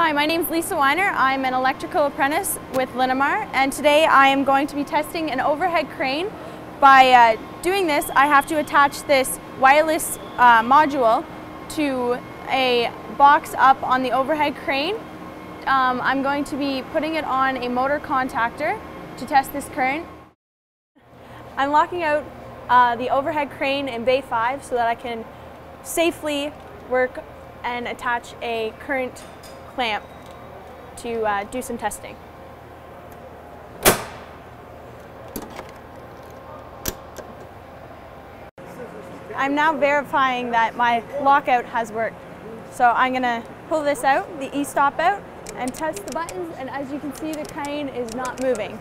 Hi, my name is Lisa Weiner. I'm an electrical apprentice with Linamar and today I am going to be testing an overhead crane. By uh, doing this, I have to attach this wireless uh, module to a box up on the overhead crane. Um, I'm going to be putting it on a motor contactor to test this current. I'm locking out uh, the overhead crane in bay 5 so that I can safely work and attach a current clamp to uh, do some testing. I'm now verifying that my lockout has worked. So I'm gonna pull this out, the e-stop out, and test the buttons, and as you can see, the crane is not moving.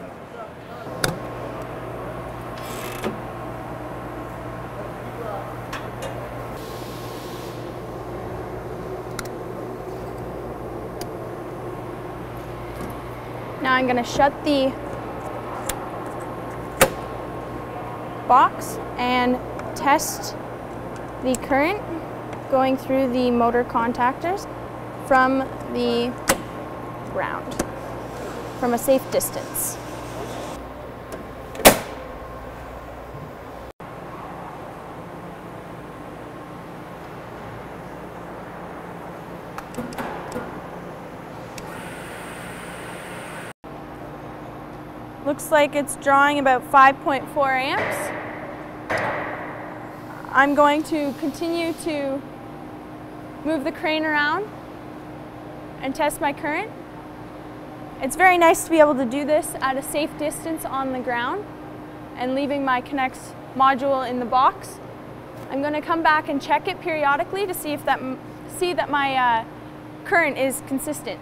Now I'm going to shut the box and test the current going through the motor contactors from the ground from a safe distance. Looks like it's drawing about 5.4 amps. I'm going to continue to move the crane around and test my current. It's very nice to be able to do this at a safe distance on the ground and leaving my Connex module in the box. I'm going to come back and check it periodically to see if that see that my uh, current is consistent.